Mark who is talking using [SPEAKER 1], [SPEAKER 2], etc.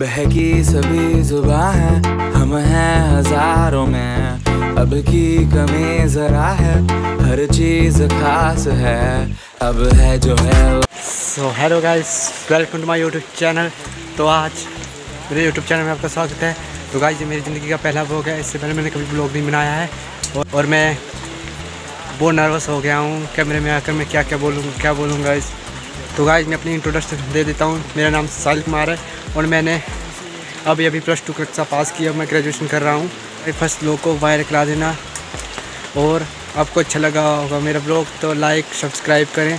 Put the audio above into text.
[SPEAKER 1] बहकी सभी जुबा है हम हैं हज़ारों में। अब की कमी जरा है हर चीज़ खास है। अब है जो है
[SPEAKER 2] सो hello guys welcome to my YouTube channel तो आज मेरे यूट्यूब चैनल में आपका स्वागत है। तो गाइस ये मेरी ज़िंदगी का पहला ब्लॉग है। इससे पहले मैंने कभी ब्लॉग नहीं बनाया है। और, और मैं बहुत नर्वस हो गया हूँ। कैमरे में आकर मैं क्या क्या बोलूँ क्या बोलूँगा इस तो गाइस मैं अपनी इंट्रोडक्शन दे देता हूँ। मेरा नाम साहिल कुमार है। और मैंने अभी अभी प्लस टू कक्षा पास किया, मैं ग्रेजुएशन कर रहा हूँ। फ़र्स्ट लोग को वायर करा देना। और आपको अच्छा लगा होगा मेरा ब्लॉग तो लाइक सब्सक्राइब करें।